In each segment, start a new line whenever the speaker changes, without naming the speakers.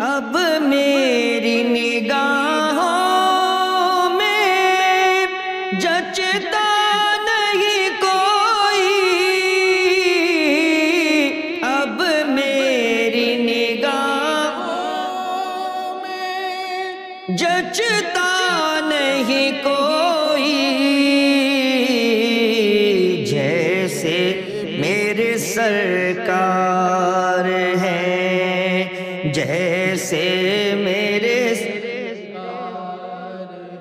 अब मेरी निगाहों में जचता नहीं कोई। अब मेरी निगाहों में जचता नहीं कोई।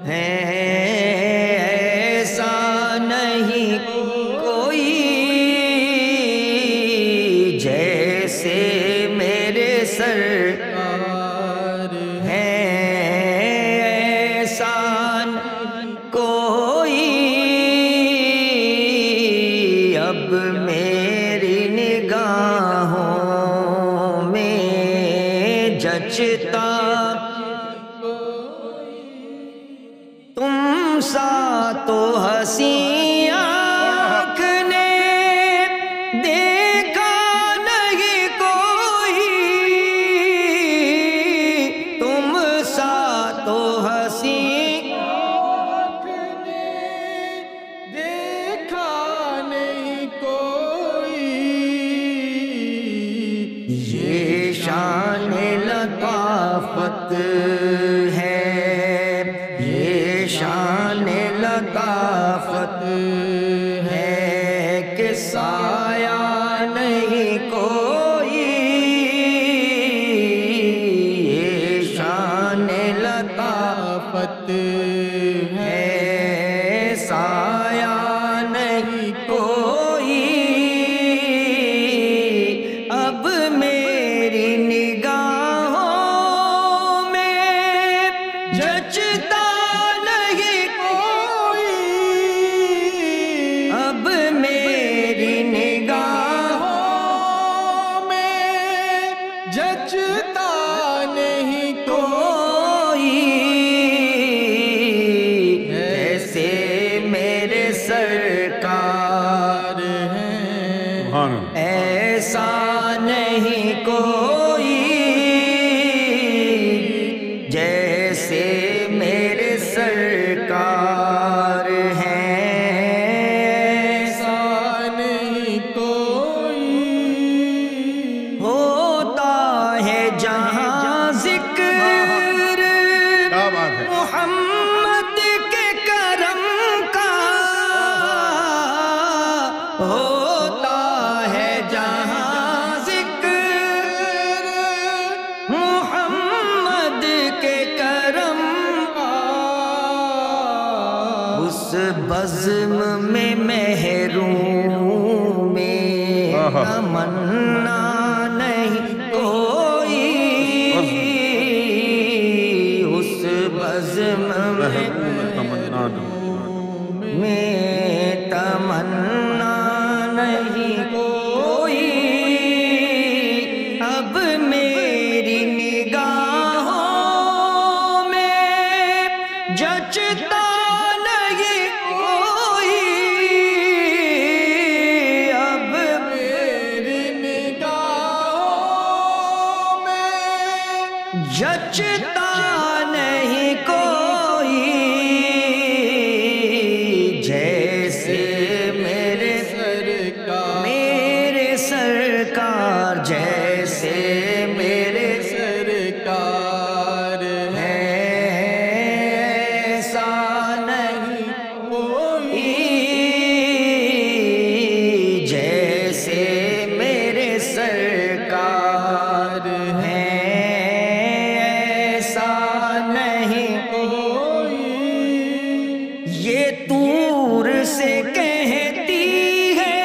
Hey. G.
होता है जहाँ ज़िक्र के करम उस बज्म में मेहरू में तमन्ना नहीं कोई। उस बज्म में जचता नहीं कोई। ये तूर से कहती है,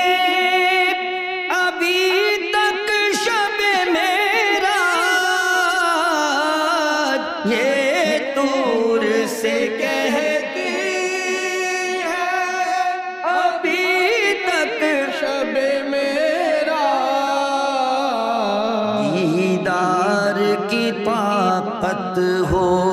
अभी तक शब मेरा, ये तूर से कहती है, अभी तक
शब मेरा।
दीदार की पापत हो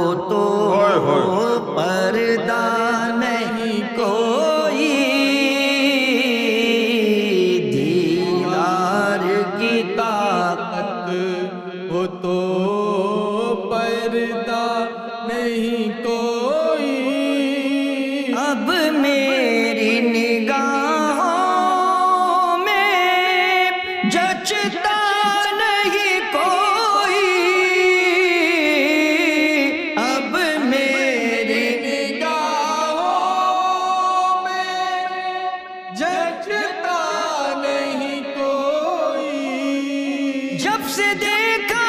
जचता नहीं कोई। अब मेरी
निगाहों में जचता नहीं कोई।
जब से देखा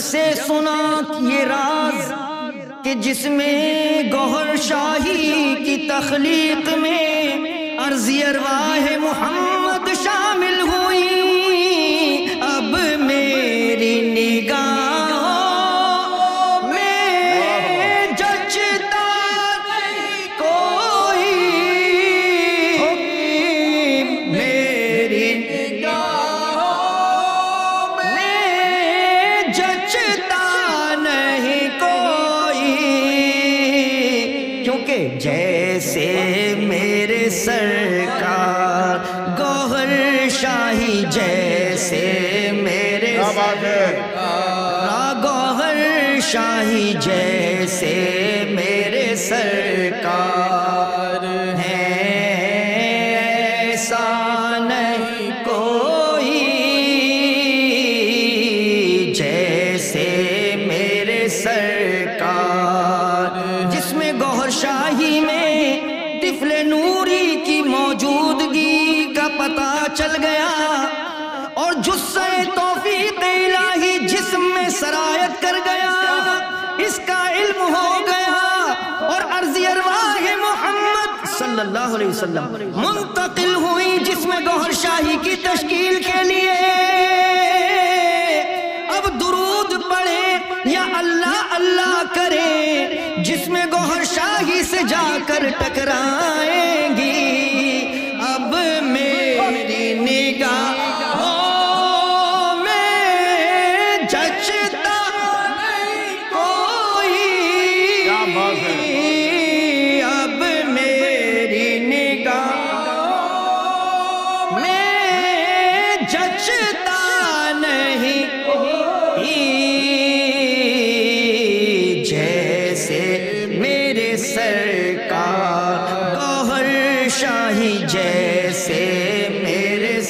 से सुना ये राज कि जिसमें गौहर शाही की तखलीक में अर्जी अरवाह मोहम्मद
क्या बात
शाही जैसे मेरे सरकार है। जैसे मेरे सरकार। जिसमें गौहर शाही में नूरी की मौजूदगी का पता चल गया सल्लल्लाहु अलैहि वसल्लम। मुंतकिल हुई जिसमें गौहर शाही की तश्कील के लिए। अब दुरूद पढ़े या अल्लाह अल्लाह करे, जिसमें गौहर शाही से जाकर टकराएँगी। अब मेरी निगाहों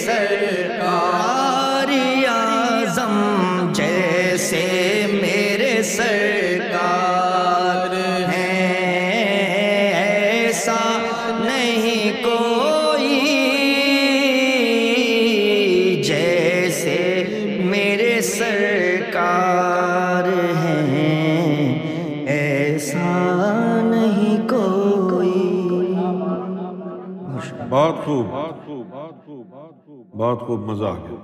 सरकार जैसे मेरे सरकार हैं, ऐसा नहीं कोई। जैसे मेरे सरकार हैं, ऐसा नहीं कोई।
बहुत खूब। बहुत खूब मज़ा आ गया।